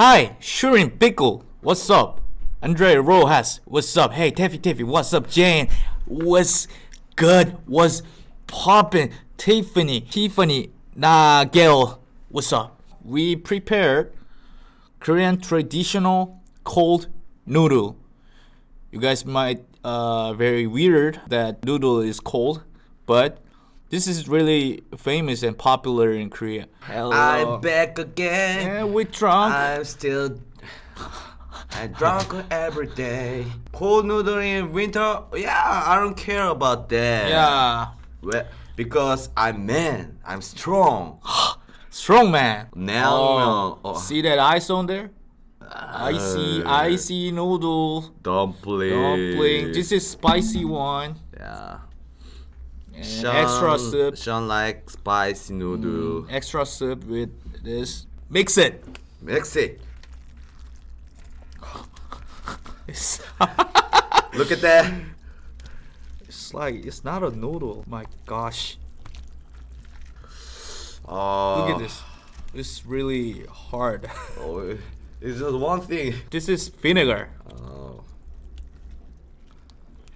Hi, Shurin Pickle. What's up? Andre Rojas. What's up? Hey, Tiffy Tiffy. What's up, Jane? What's good? What's poppin'? Tiffany, Tiffany, Nagel. What's up? We prepared Korean traditional cold noodle. You guys might uh very weird that noodle is cold, but this is really famous and popular in Korea. Hello. I'm back again. Yeah, we drunk. I'm still. I drunk every day. Cold noodle in winter. Yeah, I don't care about that. yeah. Well, because I'm man. I'm strong. Strong man. Now, Oh, no. Oh. See that ice on there? Icy, Uh, icy noodle Dumpling. dumpling. This is spicy one. Yeah. And Sean, extra soup. Sean like spicy noodle. Mm, extra soup with this. Mix it. Mix it. Look at that. it's like it's not a noodle. My gosh. Oh, Look at oh. this. It's really hard. Oh, it's just one thing. this is vinegar. Oh.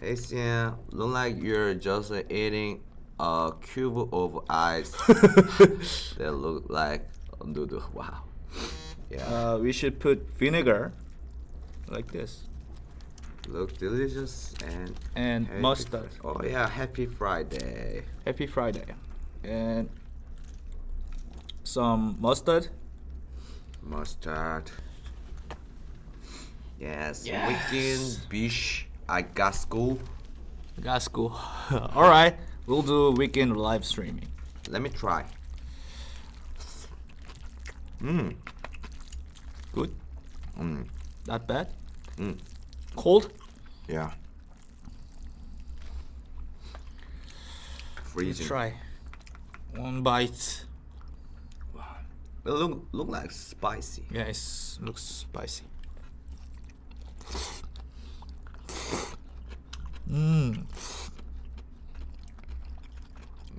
Hey Sam, look like you're just eating a cube of ice that look like a noodle. Wow. Yeah. Uh, we should put vinegar like this look delicious and and happy- mustard. Oh yeah, happy Friday. Happy Friday. And some mustard. Mustard. Yes, Yes. weekend bish. I got school. Got school. All right, we'll do weekend live streaming. Let me try. Mmm. Good. Mm. Not bad. Mm. Cold. Yeah. Freezing. Try. One bite. It look look like spicy. Yeah, it looks spicy. Mmm.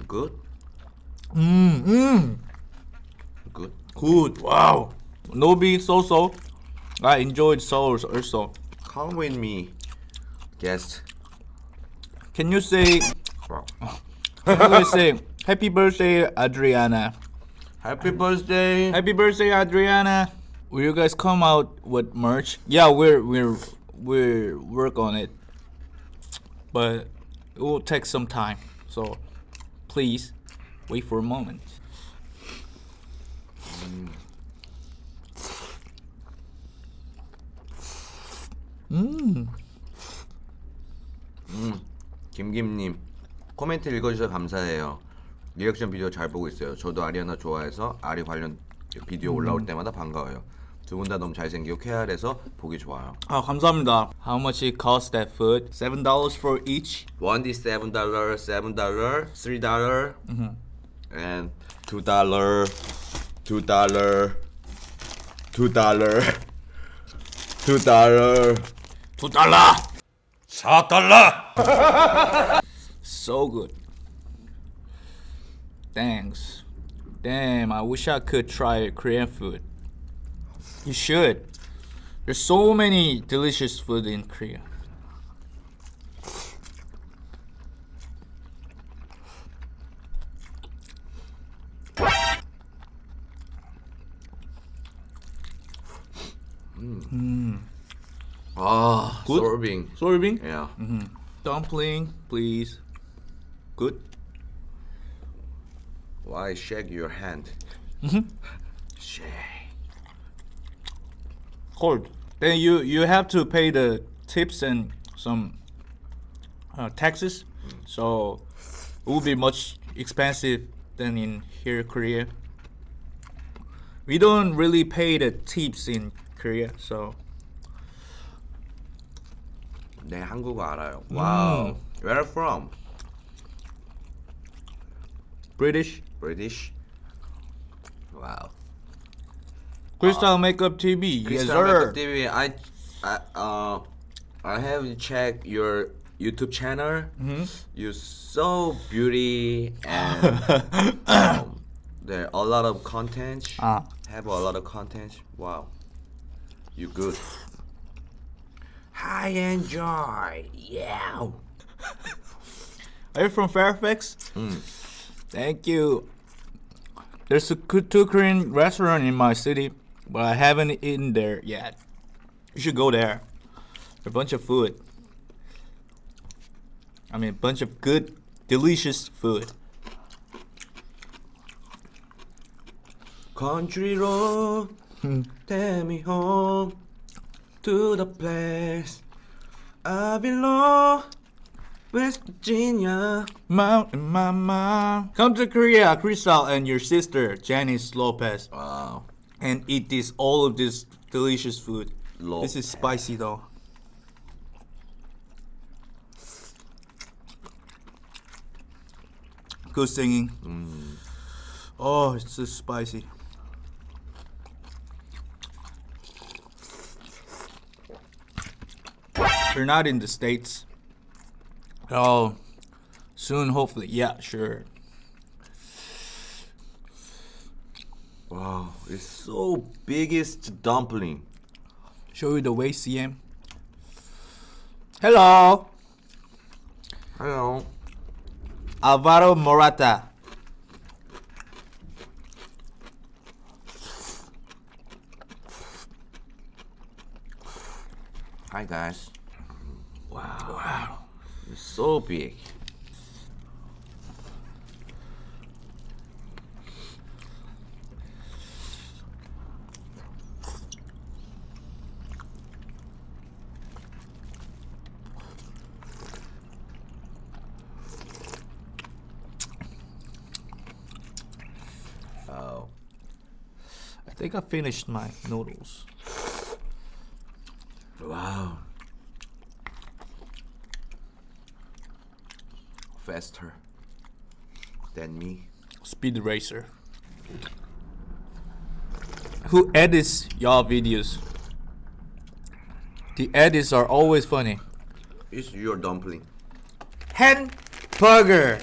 Good. Mmm. Mmm. Good. Good. Wow. Nobi so-so. I enjoyed sauce also. Come with me, guest. Can you say? Wow. Can you say happy birthday, Adriana? Happy birthday. Happy birthday, Adriana. Will you guys come out with merch? Yeah, we're we're we're work on it, but it will take some time. So please wait for a moment. 음. 김김님 코멘트 읽어주셔서 감사해요. 리액션 비디오 잘 보고 있어요. 저도 아리아나 좋아해서 아리 관련 비디오 올라올 때마다 반가워요. 두 분 다 너무 잘생기고 쾌활해서 보기 좋아요. 아 감사합니다. How much it cost that food? Seven dollars for each. One is seven dollar, seven dollar, three dollar, and two dollar, two dollar, two dollar, two dollar. 두 달러. 4달러! So good. Thanks. Damn, I wish I could try Korean food. You should. There's so many delicious food in Korea. 아, Good? serving. Soybean? Yeah. Mm-hmm. Dumpling, please. Good. Why shake your hand? Shake. Cold. Then you you have to pay the tips and some uh, taxes, so it will be much expensive than in here Korea. We don't really pay the tips in Korea, so 네, 한국어 알아요. Wow. Where are you from? British British. Wow. Crystal Makeup TV. yes, Crystal sir. Makeup TV. I, I, uh, I have checked your YouTube channel. Hmm. You're so beauty and um, there are a lot of content. Ah. Have a lot of content. Wow. You good? I enjoy. Yeah. Are you from Fairfax? Thank you. There's a two Korean restaurant in my city, but I haven't eaten there yet. You should go there. A bunch of food. I mean, a bunch of good, delicious food. Country road, hmm. take me home to the place I belong, West Virginia. Mountain Mama. Come to Korea, Crystal and your sister, Janice Lopez, Wow. And eat this all of this delicious food. This is spicy though. Good singing. Mm. Oh, it's so spicy. You're not in the States. Oh, soon, hopefully. Yeah, sure. Wow, it's so biggest dumpling. Show you the way, CM. Hello, Hello. Alvaro Morata. Hi guys. Wow. Wow. It's so big. Oh. I think I finished my noodles. Wow. Faster than me. Speed Racer. Who edits y'all videos? The edits are always funny. It's your dumpling. Hamburger.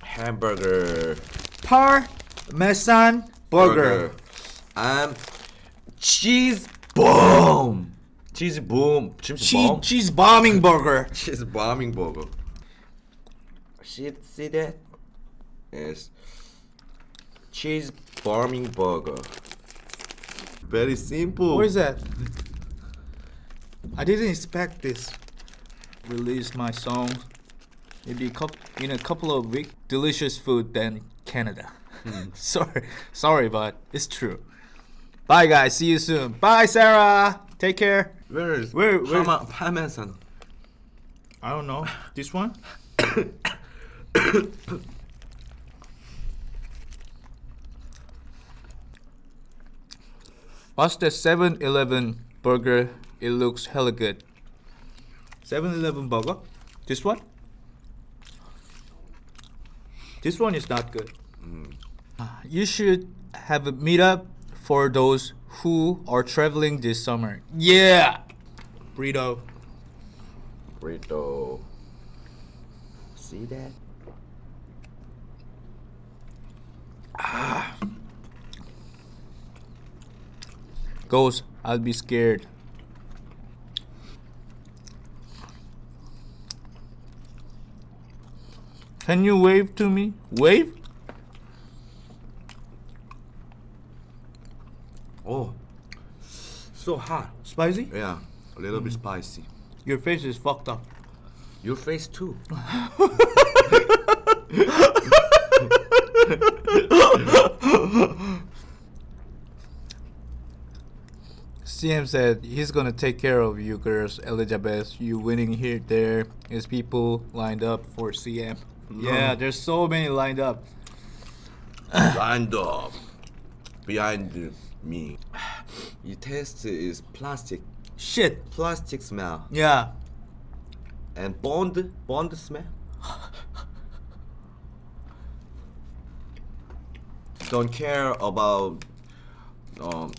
Hamburger. Parmesan burger. I'm cheese bomb. Cheese boom. Cheese Cheese, bomb. cheese bombing burger. Cheese bombing burger. See, see that? Yes. Cheese bombing burger. Very simple. What is that? I didn't expect this. Release my song. Maybe a couple, in a couple of weeks. Delicious food than Canada. Hmm. sorry, sorry, but it's true. Bye, guys. See you soon. Bye, Sarah. Take care. Where is Where- where- Parma, Parmesan? I don't know. This one? What's the 7 Eleven burger? It looks hella good. 7 Eleven burger? This one? This one is not good. Uh, You should have a meetup for those who are traveling this summer. Yeah! Burrito. Burrito. See that? Ah. Goes, I'll be scared. Can you wave to me? Wave? Oh, so hot. Spicy? Yeah, a little bit spicy. Your face is fucked up. Your face too. CM said he's gonna take care of you girls, Elizabeth. You winning here, there. Is people lined up for CM? Yeah, there's so many lined up. Lined up behind me. Your taste is plastic, Shit. plastic smell, Yeah. and bond, bond smell. Don't care about um,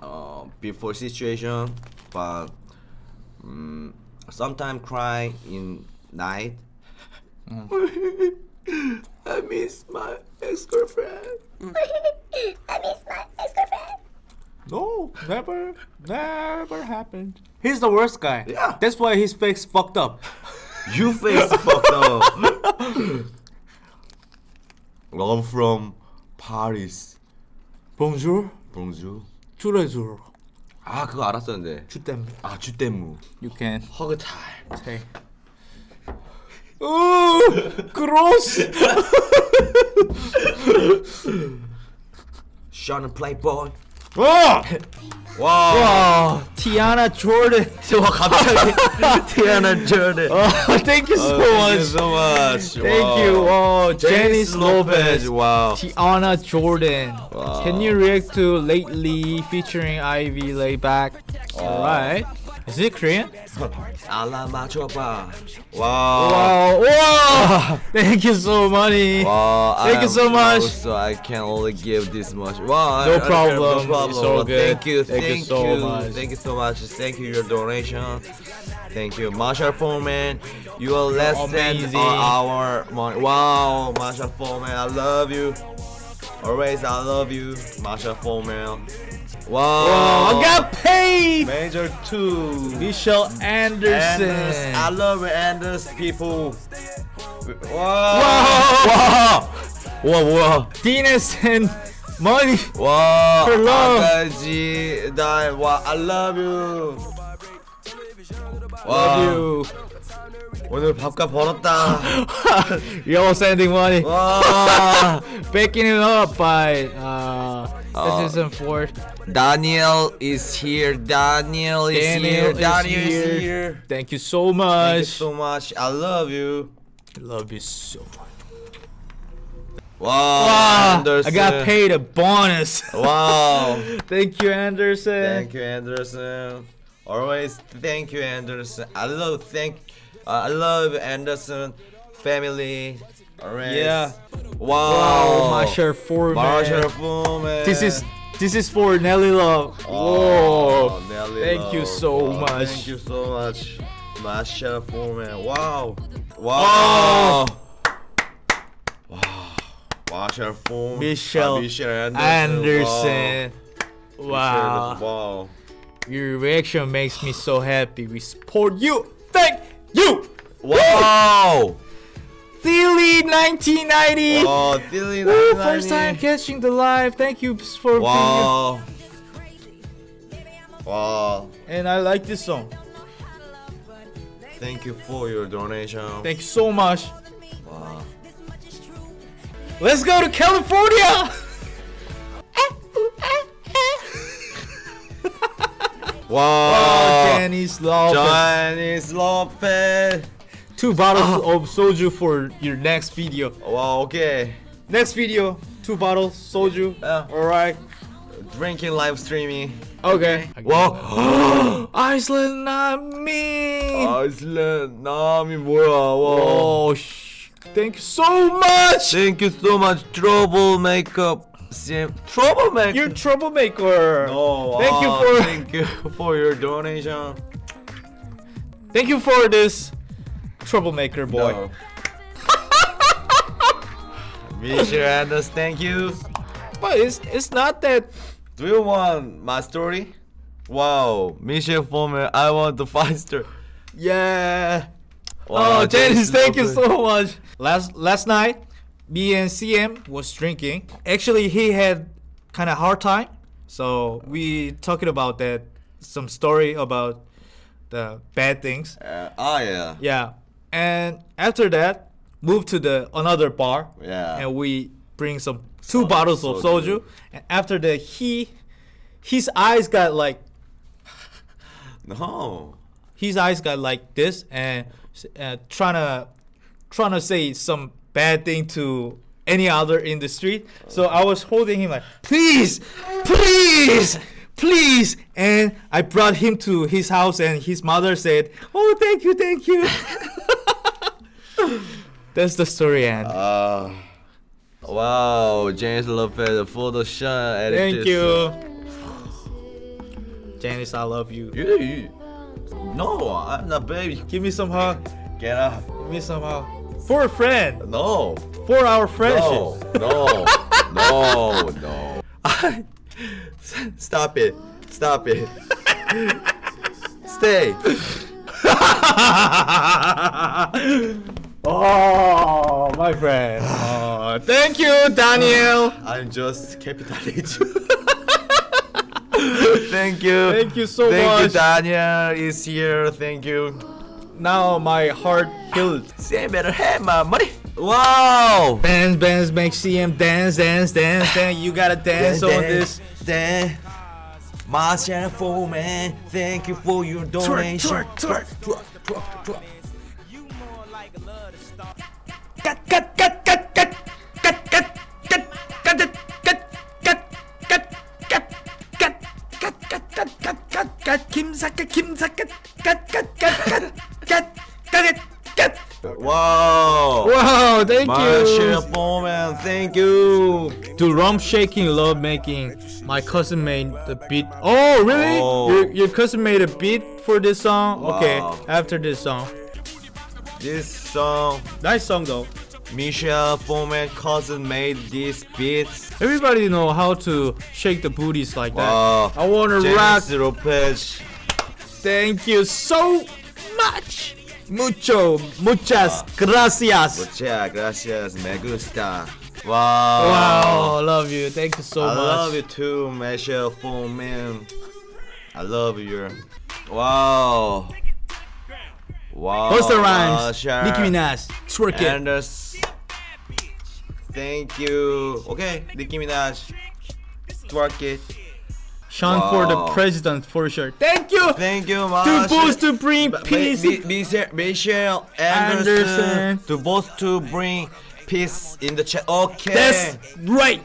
uh, before situation, but um, sometimes cry in night. I miss my ex-girlfriend. I miss my ex-girlfriend. No, never, never. the worst guy. Yeah. That's why his face fucked up. You face fucked up. I'm from Paris. Bonjour. Bonjour. 주레주로. 아 그거 알았었는데. 주댐. 아 주댐무. You can 허그 타임. say. Ooh, gross. Sean Playboy. 와, 와. 와, 티아나 조던. 와 갑자기 티아나 저네. Oh, thank you so Thank you much. so much. Thank Wow. you. Oh, Janice Janice Lopez. Wow. Tiana Jordan. Wow. Can you react to lately featuring Ivy Layback? Alright. Is it Korean? Ala Wow. Wow. Wow. Thank you so much. Wow. Thank I you so much. So I can only give this much. Wow. No I, problem. No problem. So good. Thank you. Thank, thank you so much. Thank you so much. Thank you your donation. Thank you, Marshall Foreman. You are less than our money. Wow, Marshall Foreman, I love you. Always, I love you, Marshall Foreman. Wow, Wow, I got paid. major two. Michelle Anderson. Anders, I love Anders people. Wow. Wow. 와 뭐야? Venus and money. 와 For love. 아가지 나와 I love you. 와 Love you. 오늘 밥값 벌었다. You're sending money. 와 Backing it up by uh, uh, season four. Daniel is here. Daniel is Daniel here. is Daniel is here. here. Thank you so much. Thank you so much. I love you. I love you so much. Wow, Wow, Anderson. I got paid a bonus. Wow. Thank you, Anderson. Thank you, Anderson. Always thank you, Anderson. I love thank, uh, I love Anderson family. Alright. Yeah. Wow. Wow, Masher Foreman. Marshall Foreman. This is this is for Nelly Love. Oh, Whoa. Nelly Thank Love. you so Wow, much. Thank you so much, Marshall Foreman. Wow. Oh. Wow. Wow. Marshall Foreman. Michelle Michelle Anderson. Anderson. Wow. Wow. Wow. Your reaction makes me so happy. We support you. Thank you. Wow. Philly 1990. Oh, Philly Woo, first time catching the live. Thank you for being Wow. Wow. here. And I like this song. Thank you for your donation. Thank you so much. wow. Let's go to California. Wow. Oh, Janice Lopez. Chinese Lopez Two bottles of soju for your next video. Wow, okay. Next video, two bottles soju. Yeah. All right. Drinking live streaming. Okay. Wow. Iceland, not me. 아이슬란드 남이 뭐야? 와. oh, sh- thank you so much. Thank you so much, troublemaker. Sim- Troublemaker. You're troublemaker. No. Thank you ah, for Thank you for your donation. thank you for this troublemaker boy. No. Michelle Anders, thank you. But it's it's not that. Do you want my story? Wow, Michelle Former, I want the faster. Yeah. Wow, oh, Janice, thank you so much. Last last night, me and CM was drinking. Actually, he had kind of hard time, so we talking about that some story about the bad things. Uh, ah, yeah. Yeah, and after that, moved to the another bar, Yeah. and we bring some two Soju, bottles of soju. soju. And after that, he his eyes got like No. his eyes got like this and uh, trying to trying to say some bad thing to any other in the street so i was holding him like please please please and i brought him to his house and his mother said oh thank you thank you that's the story end. Uh, wow, James Lopez, photo shot. edit thank you janice i love you You, you. No, I'm not baby. give me some hug Get up. give me some hug for a friend No. for our No. friendship No. No. No. Stop it. Stop it. stay. Oh, my friend. Oh, thank you, Daniel. I'm just capitalism. Thank you. Thank you so Thank much. you, Daniel is here. Thank you. Now my heart healed. Say better have my money. Wow. Dance, dance, make CM dance, dance, dance, dance. You gotta dance on this. Then, Martian Foreman, thank you for your donation. twerk, twerk. twerk, twerk, twerk. Cut, cut, cut, cut, cut, cut, cut, cut, cut it, cut, cut, cut, cut, cut, cut, cut, cut, cut, cut, cut, Kim Saka, Kim Saka, cut, cut, cut, cut, cut, cut it, cut. Wow. Wow, thank Martian you. Foreman, thank you. To rum shaking, love making. My cousin made the beat. Oh, really? Oh. Your, your cousin made a beat for this song? Okay, Wow. after this song. This song, Nice song though. Michelle Foreman cousin made this beat. Everybody know how to shake the booties like that. I wanna rock. Jennifer Lopez. Thank you so much. Mucho, muchas gracias. Muchas gracias, me gusta. Wow. Wow, love you. Thank you so I much. love you too, Michelle Foreman. I love you. Wow. Wow. The rhymes? Usher. Nicki Minaj, twerk it. Anders. Thank you. Okay, Nicki Minaj. Twerk it. Sean for the president for sure. Thank you. Thank you, To both to bring peace. Mi- Michelle, Michelle Anderson, Anderson. to both to bring peace in the chat. Okay. That's right.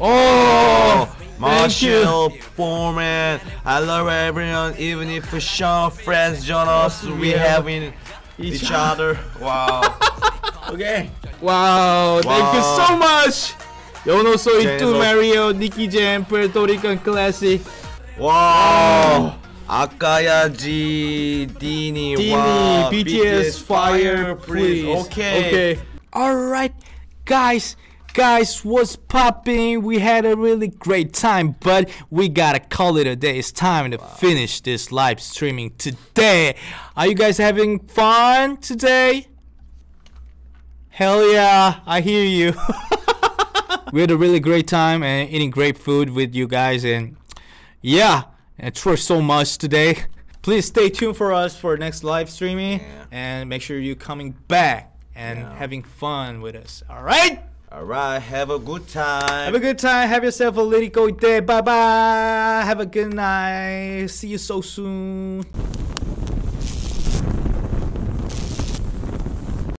Oh, Marshall Foreman. I love everyone, even if we show friends join us, we have in each, other. Wow. okay. Wow. wow. Thank you so much. Yono Soy to Mario, Nicky Jam, Puerto Rican Classic. Wow. Akaya G, Dini, Dini wow. BTS, BTS Fire, Fire please. Okay. Okay. All right, guys. Guys, what's popping? We had a really great time, but we gotta call it a day. It's time to finish this live streaming today. Are you guys having fun today? Hell yeah, I hear you. we had a really great time and eating great food with you guys and yeah and twerk so much today please stay tuned for us for next live streaming Yeah. and make sure you're coming back and Yeah. having fun with us all right Alright, have a good time. have a good time. Have yourself a lyrical day bye bye have a good night. See you so soon